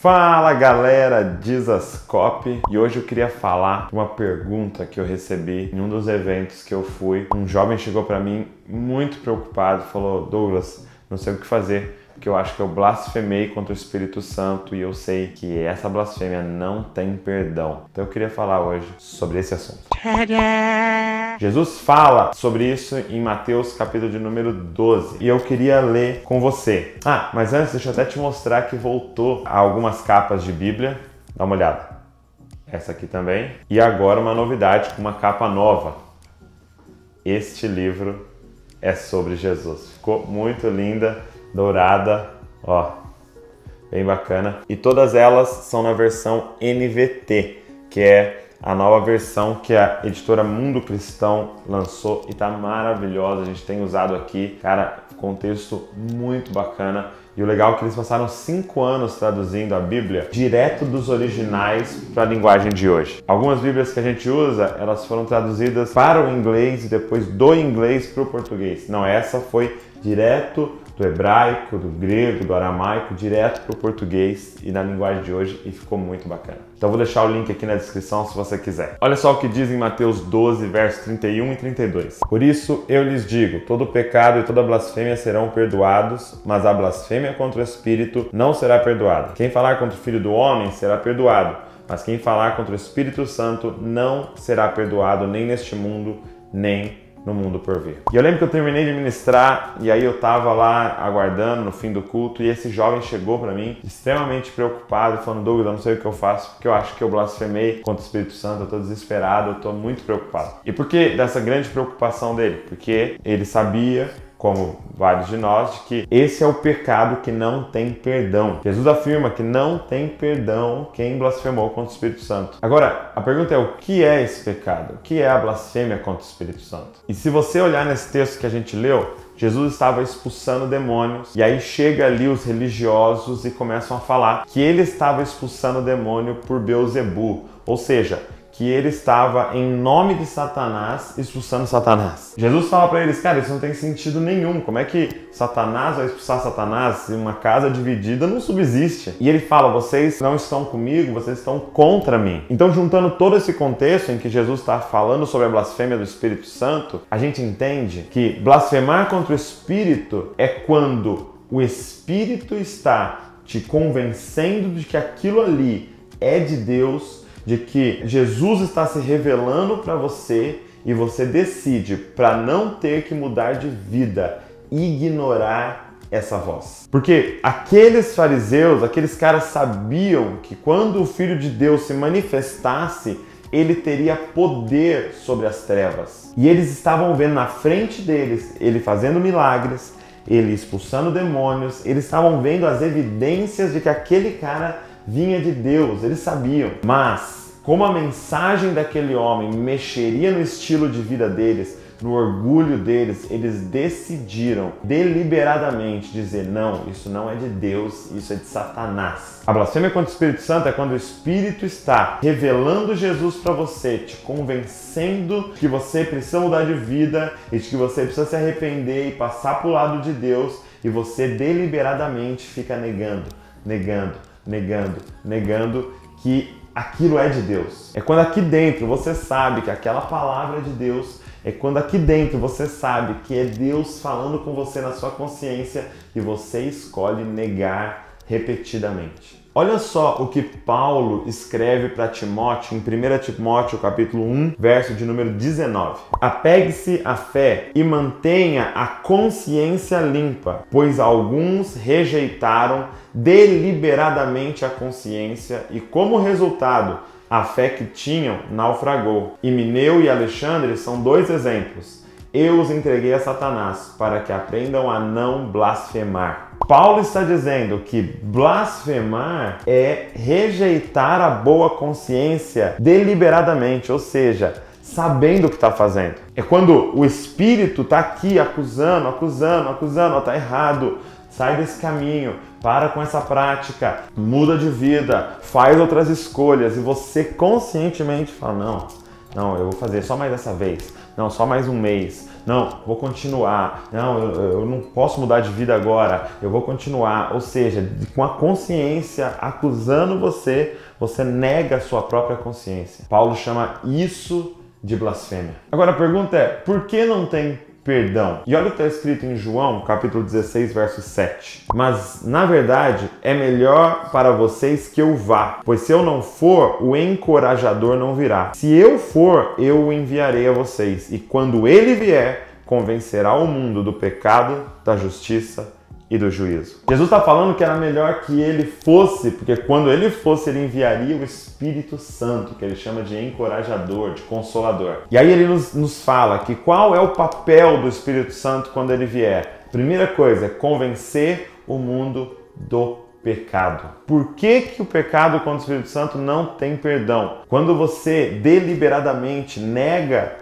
Fala galera, Dizascope e hoje eu queria falar de uma pergunta que eu recebi em um dos eventos que eu fui. Um jovem chegou para mim muito preocupado, falou: Douglas, não sei o que fazer porque eu acho que eu blasfemei contra o Espírito Santo e eu sei que essa blasfêmia não tem perdão. Então eu queria falar hoje sobre esse assunto. Jesus fala sobre isso em Mateus capítulo de número 12 e eu queria ler com você. Ah, mas antes deixa eu até te mostrar que voltou a algumas capas de Bíblia. Dá uma olhada. Essa aqui também. E agora uma novidade com uma capa nova. Este livro é sobre Jesus. Ficou muito linda dourada, ó, bem bacana. E todas elas são na versão NVT, que é a nova versão que a editora Mundo Cristão lançou e tá maravilhosa. A gente tem usado aqui, cara, contexto muito bacana. E o legal é que eles passaram cinco anos traduzindo a Bíblia direto dos originais para a linguagem de hoje. Algumas Bíblias que a gente usa, elas foram traduzidas para o inglês e depois do inglês para o português. Não, essa foi direto do hebraico, do grego, do aramaico, direto para o português e na linguagem de hoje e ficou muito bacana. Então vou deixar o link aqui na descrição se você quiser. Olha só o que diz em Mateus 12, versos 31 e 32. Por isso eu lhes digo: todo pecado e toda blasfêmia serão perdoados, mas a blasfêmia contra o Espírito não será perdoada. Quem falar contra o Filho do Homem será perdoado, mas quem falar contra o Espírito Santo não será perdoado nem neste mundo, nem no mundo por vir. E eu lembro que eu terminei de ministrar e aí eu tava lá aguardando no fim do culto e esse jovem chegou para mim extremamente preocupado, falando: Douglas, eu não sei o que eu faço porque eu acho que eu blasfemei contra o Espírito Santo, eu tô desesperado, eu tô muito preocupado. E por que dessa grande preocupação dele? Porque ele sabia como vários de nós, de que esse é o pecado que não tem perdão. Jesus afirma que não tem perdão quem blasfemou contra o Espírito Santo. Agora, a pergunta é: o que é esse pecado? O que é a blasfêmia contra o Espírito Santo? E se você olhar nesse texto que a gente leu, Jesus estava expulsando demônios e aí chega ali os religiosos e começam a falar que ele estava expulsando demônio por Beuzebu, ou seja, que ele estava, em nome de Satanás, expulsando Satanás. Jesus fala para eles, cara, isso não tem sentido nenhum. Como é que Satanás vai expulsar Satanás? Uma casa dividida não subsiste. E ele fala, vocês não estão comigo, vocês estão contra mim. Então, juntando todo esse contexto em que Jesus está falando sobre a blasfêmia do Espírito Santo, a gente entende que blasfemar contra o Espírito é quando o Espírito está te convencendo de que aquilo ali é de Deus de que Jesus está se revelando para você e você decide, para não ter que mudar de vida, ignorar essa voz. Porque aqueles fariseus, aqueles caras sabiam que quando o Filho de Deus se manifestasse, ele teria poder sobre as trevas. E eles estavam vendo na frente deles ele fazendo milagres, ele expulsando demônios, eles estavam vendo as evidências de que aquele cara vinha de Deus, eles sabiam. Mas, como a mensagem daquele homem mexeria no estilo de vida deles, no orgulho deles, eles decidiram deliberadamente dizer: não, isso não é de Deus, isso é de Satanás. A blasfêmia contra o Espírito Santo é quando o Espírito está revelando Jesus para você, te convencendo que você precisa mudar de vida e de que você precisa se arrepender e passar para o lado de Deus, e você deliberadamente fica negando, negando, negando, negando que aquilo é de Deus. É quando aqui dentro você sabe que aquela palavra é de Deus, é quando aqui dentro você sabe que é Deus falando com você na sua consciência e você escolhe negar repetidamente. Olha só o que Paulo escreve para Timóteo em 1 Timóteo capítulo 1, verso de número 19. Apegue-se à fé e mantenha a consciência limpa, pois alguns rejeitaram deliberadamente a consciência e como resultado a fé que tinham naufragou. E Mineu e Alexandre são dois exemplos. Eu os entreguei a Satanás para que aprendam a não blasfemar. Paulo está dizendo que blasfemar é rejeitar a boa consciência deliberadamente, ou seja, sabendo o que está fazendo. É quando o espírito está aqui acusando, acusando, acusando, está errado, sai desse caminho, para com essa prática, muda de vida, faz outras escolhas e você conscientemente fala: não, Não, eu vou fazer só mais dessa vez. Não, só mais um mês. Não, vou continuar. Não, eu, eu não posso mudar de vida agora. Eu vou continuar. Ou seja, com a consciência acusando você, você nega a sua própria consciência. Paulo chama isso de blasfêmia. Agora a pergunta é: por que não tem perdão. E olha o que está escrito em João, capítulo 16, verso 7. Mas, na verdade, é melhor para vocês que eu vá, pois se eu não for, o encorajador não virá. Se eu for, eu o enviarei a vocês, e quando ele vier, convencerá o mundo do pecado, da justiça e do juízo. Jesus está falando que era melhor que ele fosse, porque quando ele fosse, ele enviaria o Espírito Santo, que ele chama de encorajador, de consolador. E aí ele nos, nos fala que qual é o papel do Espírito Santo quando ele vier? Primeira coisa é convencer o mundo do pecado. Por que, que o pecado contra o Espírito Santo não tem perdão? Quando você deliberadamente nega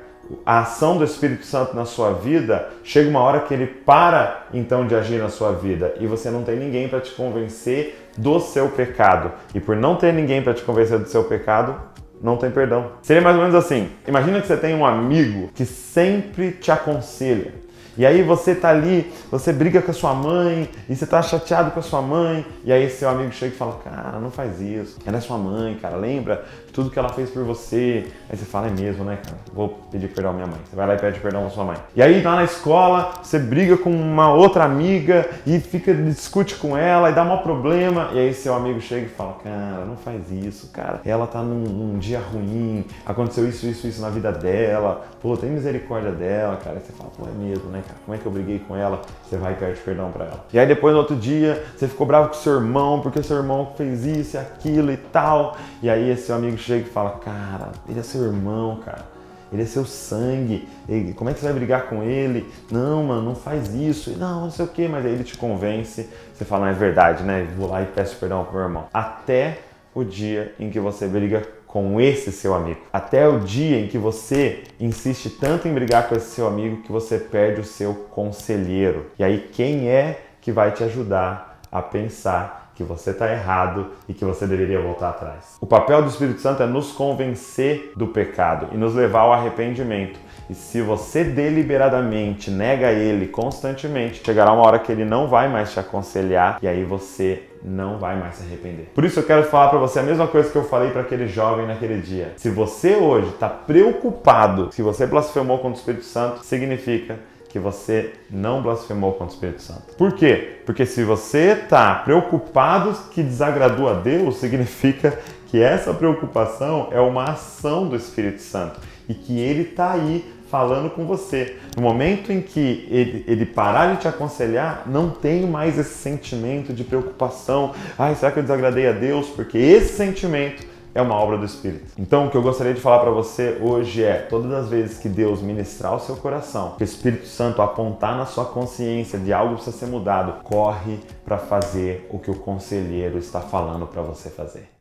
a ação do Espírito Santo na sua vida, chega uma hora que ele para então de agir na sua vida e você não tem ninguém para te convencer do seu pecado. E por não ter ninguém para te convencer do seu pecado, não tem perdão. Seria mais ou menos assim: imagina que você tem um amigo que sempre te aconselha e aí você tá ali, você briga com a sua mãe, e você tá chateado com a sua mãe, e aí seu amigo chega e fala, cara, não faz isso. Ela é sua mãe, cara, lembra tudo que ela fez por você. Aí você fala, é mesmo, né, cara? Vou pedir perdão à minha mãe. Você vai lá e pede perdão à sua mãe. E aí lá na escola, você briga com uma outra amiga e fica, discute com ela e dá um problema. E aí seu amigo chega e fala, cara, não faz isso, cara. Ela tá num, num dia ruim, aconteceu isso, isso, isso na vida dela. Pô, tem misericórdia dela, cara. Aí você fala, pô, é mesmo, né, cara? Como é que eu briguei com ela? Você vai e pede perdão para ela. E aí depois no outro dia, você ficou bravo com seu irmão porque seu irmão fez isso e aquilo e tal. E aí esse amigo chega e fala: Cara, ele é seu irmão, cara. Ele é seu sangue. Ele, como é que você vai brigar com ele? Não, mano, não faz isso. Não, não sei o que, mas aí ele te convence. Você fala, não é verdade, né? Vou lá e peço perdão pro meu irmão. Até o dia em que você briga com esse seu amigo. Até o dia em que você insiste tanto em brigar com esse seu amigo que você perde o seu conselheiro. E aí, quem é que vai te ajudar a pensar que você está errado e que você deveria voltar atrás? O papel do Espírito Santo é nos convencer do pecado e nos levar ao arrependimento. E se você deliberadamente nega ele constantemente, chegará uma hora que ele não vai mais te aconselhar e aí você não vai mais se arrepender. Por isso eu quero falar para você a mesma coisa que eu falei para aquele jovem naquele dia. Se você hoje está preocupado se você blasfemou contra o Espírito Santo, significa que você não blasfemou contra o Espírito Santo. Por quê? Porque se você está preocupado que desagradou a Deus, significa que essa preocupação é uma ação do Espírito Santo e que ele está aí falando com você. No momento em que ele, ele parar de te aconselhar, não tem mais esse sentimento de preocupação. Ai, será que eu desagradei a Deus? Porque esse sentimento é uma obra do Espírito. Então, o que eu gostaria de falar para você hoje é: todas as vezes que Deus ministrar o seu coração, que o Espírito Santo apontar na sua consciência de algo precisa ser mudado, corre para fazer o que o conselheiro está falando para você fazer.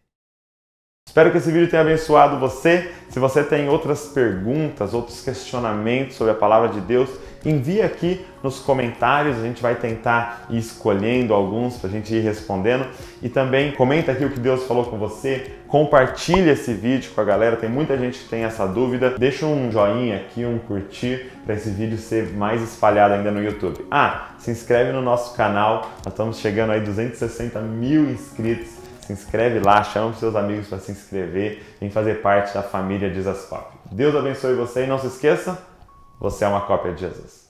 Espero que esse vídeo tenha abençoado você. Se você tem outras perguntas, outros questionamentos sobre a palavra de Deus, envie aqui nos comentários. A gente vai tentar ir escolhendo alguns para a gente ir respondendo. E também comenta aqui o que Deus falou com você. Compartilhe esse vídeo com a galera. Tem muita gente que tem essa dúvida. Deixa um joinha aqui, um curtir para esse vídeo ser mais espalhado ainda no YouTube. Ah, se inscreve no nosso canal. Nós estamos chegando aí 260 mil inscritos se inscreve lá, chama os seus amigos para se inscrever, vem fazer parte da família Jesus Deus abençoe você e não se esqueça, você é uma cópia de Jesus.